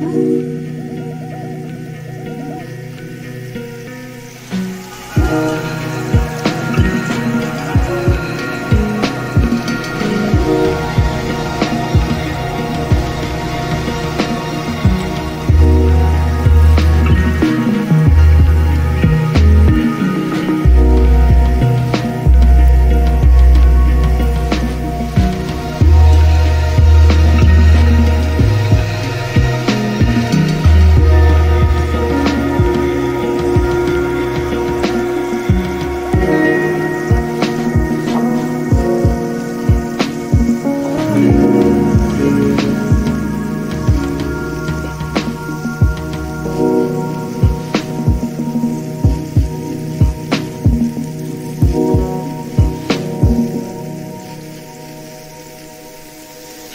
Bye.